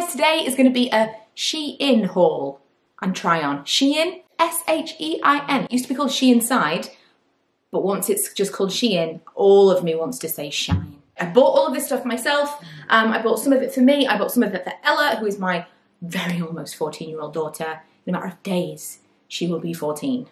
guys, today is going to be a Shein haul and try on. Shein, S-H-E-I-N. Used to be called She Inside, but once it's just called Shein, all of me wants to say Shine. I bought all of this stuff myself. Um, I bought some of it for me. I bought some of it for Ella, who is my very almost 14 year old daughter. In a matter of days, she will be 14.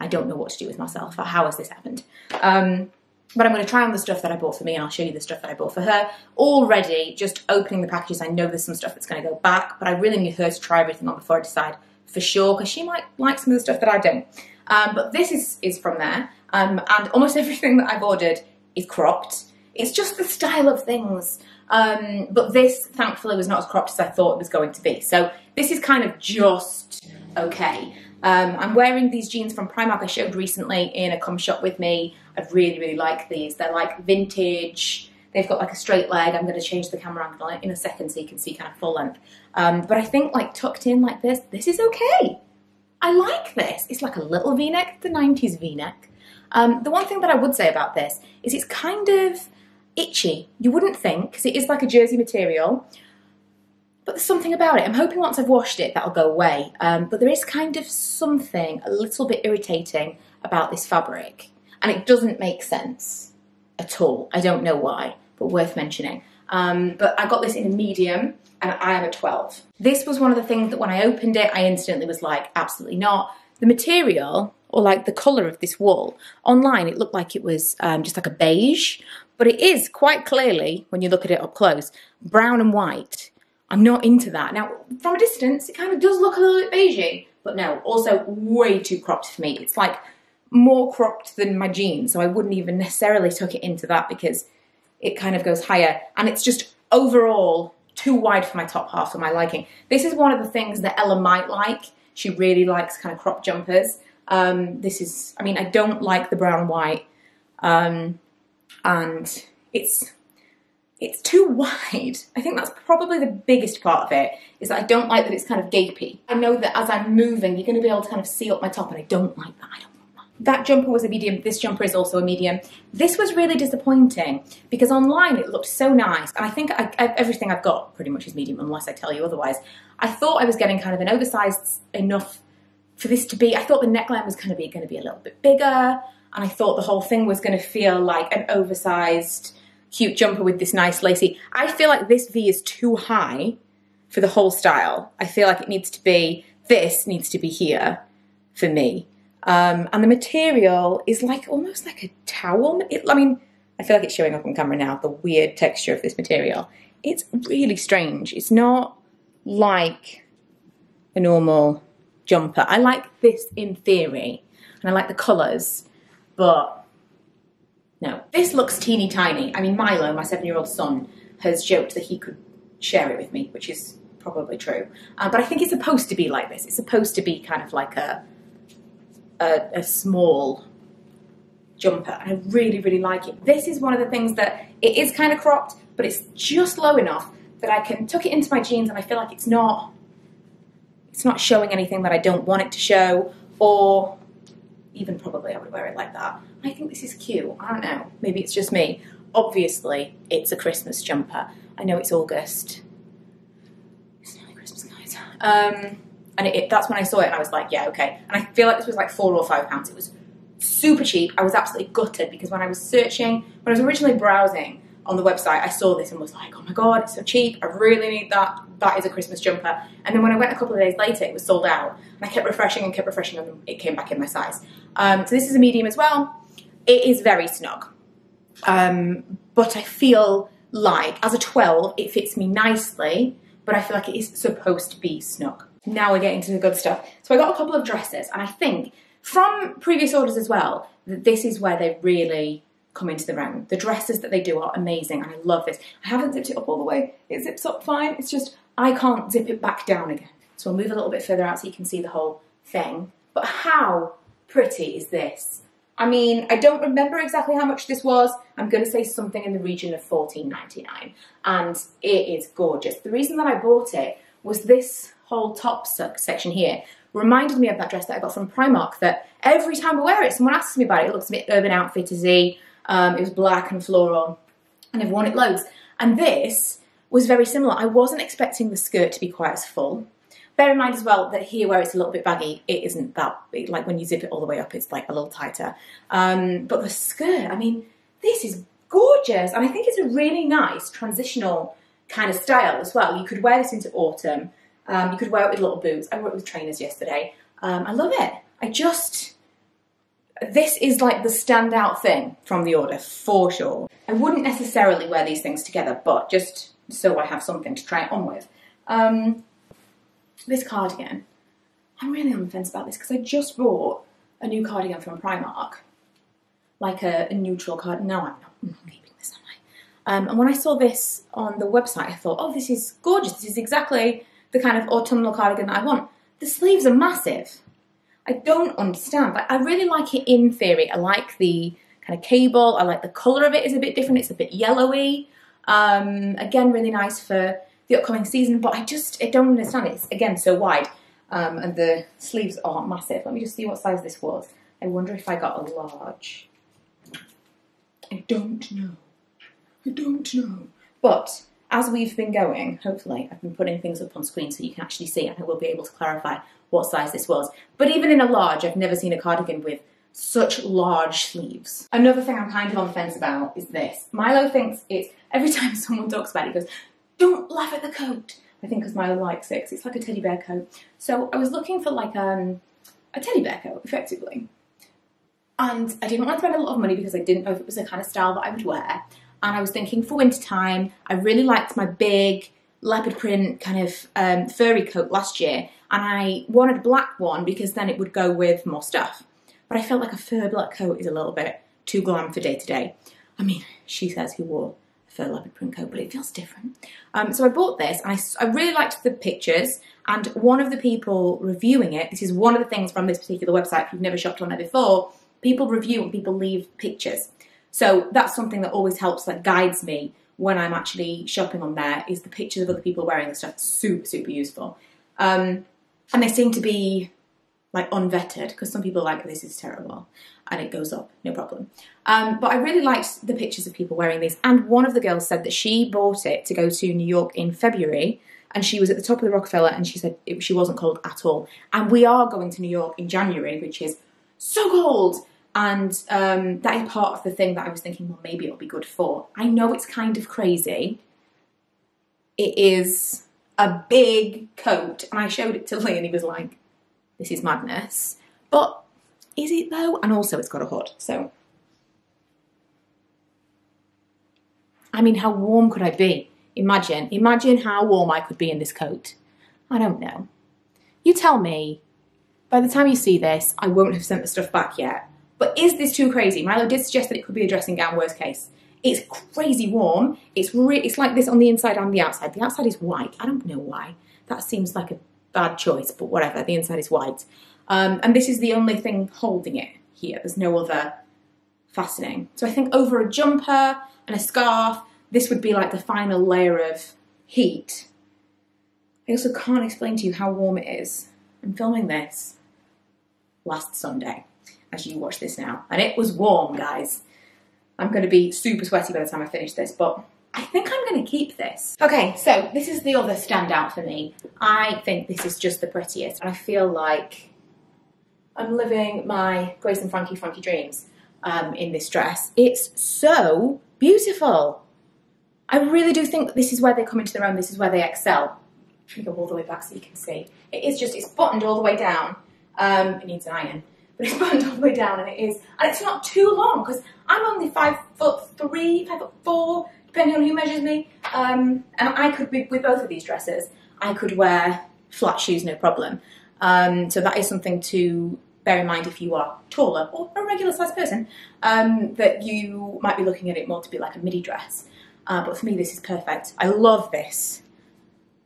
I don't know what to do with myself. How has this happened? Um, but I'm going to try on the stuff that I bought for me and I'll show you the stuff that I bought for her. Already, just opening the packages, I know there's some stuff that's going to go back, but I really need her to try everything on before I decide for sure, because she might like some of the stuff that I don't. Um, but this is, is from there, um, and almost everything that I've ordered is cropped. It's just the style of things. Um, but this, thankfully, was not as cropped as I thought it was going to be. So this is kind of just okay. Um, I'm wearing these jeans from Primark I showed recently in a come shop with me. I really, really like these. They're like vintage. They've got like a straight leg. I'm going to change the camera angle in a second so you can see kind of full length. Um, but I think like tucked in like this, this is okay. I like this. It's like a little v-neck, the 90s v-neck. Um, the one thing that I would say about this is it's kind of itchy. You wouldn't think, because it is like a jersey material, but there's something about it. I'm hoping once I've washed it, that'll go away. Um, but there is kind of something a little bit irritating about this fabric. And it doesn't make sense at all. I don't know why, but worth mentioning. Um, but I got this in a medium and I am a 12. This was one of the things that when I opened it, I instantly was like, absolutely not. The material, or like the colour of this wool, online it looked like it was um, just like a beige, but it is quite clearly, when you look at it up close, brown and white. I'm not into that. Now, from a distance, it kind of does look a little bit beigey, but no, also way too cropped for me. It's like more cropped than my jeans, so I wouldn't even necessarily tuck it into that because it kind of goes higher. And it's just overall too wide for my top half for my liking. This is one of the things that Ella might like. She really likes kind of crop jumpers. Um, this is, I mean, I don't like the brown and white. Um, and it's it's too wide. I think that's probably the biggest part of it, is that I don't like that it's kind of gapy. I know that as I'm moving, you're gonna be able to kind of see up my top, and I don't like that, I don't that. Jumper was a medium, this jumper is also a medium. This was really disappointing, because online it looked so nice, and I think I, I, everything I've got pretty much is medium, unless I tell you otherwise. I thought I was getting kind of an oversized enough for this to be, I thought the neckline was gonna be, gonna be a little bit bigger, and I thought the whole thing was gonna feel like an oversized, cute jumper with this nice lacy. I feel like this V is too high for the whole style. I feel like it needs to be, this needs to be here for me. Um, and the material is like almost like a towel. It, I mean, I feel like it's showing up on camera now, the weird texture of this material. It's really strange. It's not like a normal jumper. I like this in theory, and I like the colours, but no. This looks teeny tiny. I mean, Milo, my seven-year-old son, has joked that he could share it with me, which is probably true. Uh, but I think it's supposed to be like this. It's supposed to be kind of like a, a, a small jumper. I really, really like it. This is one of the things that it is kind of cropped, but it's just low enough that I can tuck it into my jeans and I feel like it's not, it's not showing anything that I don't want it to show, or even probably I would wear it like that. I think this is cute. I don't know. Maybe it's just me. Obviously, it's a Christmas jumper. I know it's August. It's nearly Christmas, guys. Um, and it, it, that's when I saw it, and I was like, yeah, okay. And I feel like this was like four or five pounds. It was super cheap. I was absolutely gutted because when I was searching, when I was originally browsing on the website, I saw this and was like, oh my god, it's so cheap. I really need that. That is a Christmas jumper. And then when I went a couple of days later, it was sold out. And I kept refreshing and kept refreshing, and it came back in my size. Um, so this is a medium as well. It is very snug. Um, but I feel like, as a 12, it fits me nicely, but I feel like it is supposed to be snug. Now we're getting to the good stuff. So I got a couple of dresses, and I think from previous orders as well, that this is where they really come into the round. The dresses that they do are amazing, and I love this. I haven't zipped it up all the way. It zips up fine. It's just I can't zip it back down again. So I'll move a little bit further out so you can see the whole thing. But how pretty is this? I mean, I don't remember exactly how much this was. I'm going to say something in the region of $14.99 and it is gorgeous. The reason that I bought it was this whole top section here reminded me of that dress that I got from Primark that every time I wear it, someone asks me about it. It looks a bit Urban Outfitters-y. Um, it was black and floral and I've worn it loads. And this was very similar. I wasn't expecting the skirt to be quite as full. Bear in mind as well that here where it's a little bit baggy, it isn't that big. Like when you zip it all the way up, it's like a little tighter. Um, but the skirt, I mean, this is gorgeous. And I think it's a really nice transitional kind of style as well. You could wear this into autumn. Um, you could wear it with little boots. I wore it with trainers yesterday. Um, I love it. I just, this is like the standout thing from the order for sure. I wouldn't necessarily wear these things together, but just so I have something to try it on with. Um, this cardigan, I'm really on the fence about this because I just bought a new cardigan from Primark, like a, a neutral card. No, I'm not. Keeping this? Um, and when I saw this on the website, I thought, oh, this is gorgeous. This is exactly the kind of autumnal cardigan that I want. The sleeves are massive. I don't understand. Like, I really like it in theory. I like the kind of cable. I like the colour of it is a bit different. It's a bit yellowy. Um, again, really nice for the upcoming season, but I just I don't understand. It's again so wide, um, and the sleeves are massive. Let me just see what size this was. I wonder if I got a large. I don't know. I don't know. But as we've been going, hopefully, I've been putting things up on screen so you can actually see, and I will be able to clarify what size this was. But even in a large, I've never seen a cardigan with such large sleeves. Another thing I'm kind of on the fence about is this. Milo thinks it's, every time someone talks about it, he goes, don't laugh at the coat. I think because Milo likes it, it's like a teddy bear coat. So I was looking for like um, a teddy bear coat, effectively. And I didn't want to spend a lot of money because I didn't know if it was the kind of style that I would wear. And I was thinking for winter time, I really liked my big leopard print kind of um, furry coat last year. And I wanted a black one because then it would go with more stuff. But I felt like a fur black coat is a little bit too glam for day to day. I mean, she says he wore a fur leopard print coat, but it feels different. Um, so I bought this and I, I really liked the pictures. And one of the people reviewing it, this is one of the things from this particular website, if you've never shopped on there before, people review and people leave pictures. So that's something that always helps, that guides me when I'm actually shopping on there, is the pictures of other people wearing the stuff. Super, super useful. Um, and they seem to be like unvetted because some people like this is terrible and it goes up no problem um, but i really liked the pictures of people wearing these and one of the girls said that she bought it to go to new york in february and she was at the top of the rockefeller and she said it, she wasn't cold at all and we are going to new york in january which is so cold and um, that is part of the thing that i was thinking well maybe it'll be good for i know it's kind of crazy it is a big coat and i showed it to lee and he was like this is madness. But is it though? And also it's got a hood, so. I mean, how warm could I be? Imagine, imagine how warm I could be in this coat. I don't know. You tell me, by the time you see this, I won't have sent the stuff back yet. But is this too crazy? Milo did suggest that it could be a dressing gown, worst case. It's crazy warm. It's re- it's like this on the inside and the outside. The outside is white. I don't know why. That seems like a bad choice, but whatever. The inside is white. Um, and this is the only thing holding it here. There's no other fastening. So I think over a jumper and a scarf, this would be like the final layer of heat. I also can't explain to you how warm it is. I'm filming this last Sunday as you watch this now. And it was warm, guys. I'm going to be super sweaty by the time I finish this, but I think I'm going to keep this. Okay, so this is the other standout for me. I think this is just the prettiest. I feel like I'm living my Grace and Frankie Frankie dreams um, in this dress. It's so beautiful. I really do think this is where they come into their own. This is where they excel. Let me go all the way back so you can see. It is just, it's buttoned all the way down. Um, it needs an iron, but it's buttoned all the way down and it is, and it's not too long because I'm only five foot three, five foot four, depending on who measures me. Um, and I could be with both of these dresses. I could wear flat shoes, no problem. Um, so that is something to bear in mind if you are taller or a regular sized person, um, that you might be looking at it more to be like a midi dress. Uh, but for me, this is perfect. I love this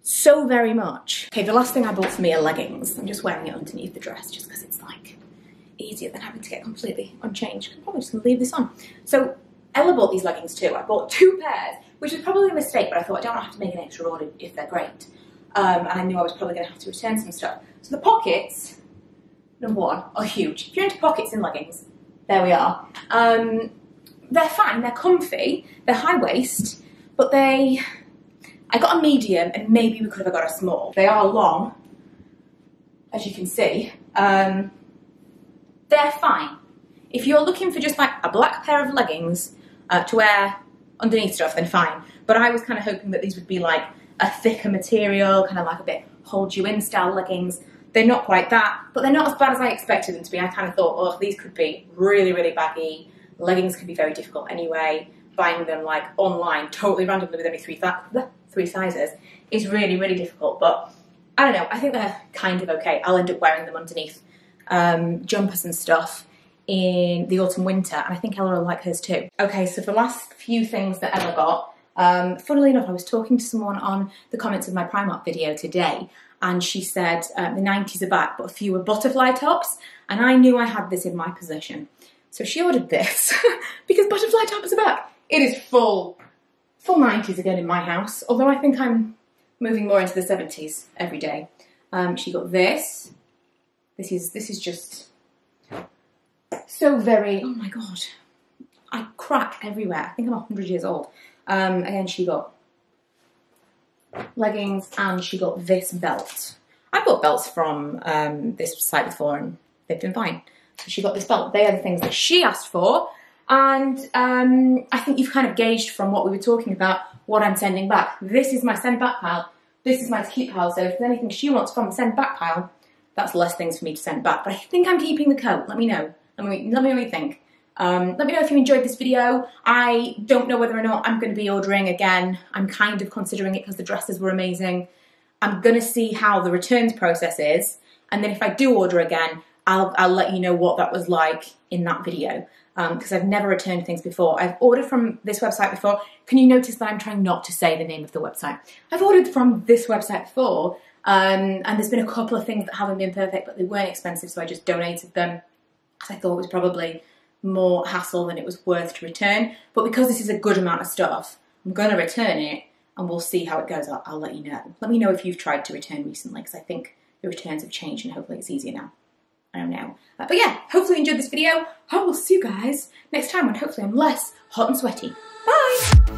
so very much. Okay, the last thing I bought for me are leggings. I'm just wearing it underneath the dress just because it's like easier than having to get completely unchanged. I'm probably just gonna leave this on. So Ella bought these leggings too. I bought two pairs, which was probably a mistake, but I thought I don't have to make an extra order if they're great. Um, and I knew I was probably going to have to return some stuff. So the pockets, number one, are huge. If you're into pockets in leggings, there we are. Um, they're fine, they're comfy, they're high waist, but they, I got a medium and maybe we could have got a small. They are long, as you can see. Um, they're fine. If you're looking for just like a black pair of leggings uh, to wear underneath stuff, then fine. But I was kind of hoping that these would be like a thicker material, kind of like a bit hold you in style leggings. They're not quite that, but they're not as bad as I expected them to be. I kind of thought, oh, these could be really, really baggy. Leggings could be very difficult anyway. Buying them like online, totally randomly with only three, three sizes, is really, really difficult. But I don't know, I think they're kind of okay. I'll end up wearing them underneath um, jumpers and stuff in the autumn winter, and I think Ella will like hers too. Okay, so the last few things that Ella got, um, funnily enough, I was talking to someone on the comments of my Primark video today, and she said um, the 90s are back, but fewer butterfly tops, and I knew I had this in my possession. So she ordered this because butterfly tops are back. It is full, full 90s again in my house, although I think I'm moving more into the 70s every day. Um, she got this. This is this is just so very, oh my God. I crack everywhere. I think I'm 100 years old. Um, again, she got leggings and she got this belt. I bought belts from um, this site before and they've been fine. So she got this belt. They are the things that she asked for. And um, I think you've kind of gauged from what we were talking about what I'm sending back. This is my send back pile. This is my keep pile. So if there's anything she wants from the send back pile, that's less things for me to send back. But I think I'm keeping the coat. Let me know. Let me, let me know what you think. Um, let me know if you enjoyed this video. I don't know whether or not I'm going to be ordering again. I'm kind of considering it because the dresses were amazing. I'm going to see how the returns process is. And then if I do order again, I'll, I'll let you know what that was like in that video because um, I've never returned things before. I've ordered from this website before. Can you notice that I'm trying not to say the name of the website? I've ordered from this website before um, and there's been a couple of things that haven't been perfect, but they weren't expensive, so I just donated them. I thought it was probably more hassle than it was worth to return. But because this is a good amount of stuff, I'm going to return it and we'll see how it goes. I'll, I'll let you know. Let me know if you've tried to return recently because I think the returns have changed and hopefully it's easier now. I don't know. Uh, but yeah, hopefully you enjoyed this video. I will see you guys next time when hopefully I'm less hot and sweaty. Bye!